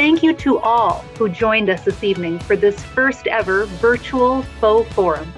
thank you to all who joined us this evening for this first ever virtual faux forum.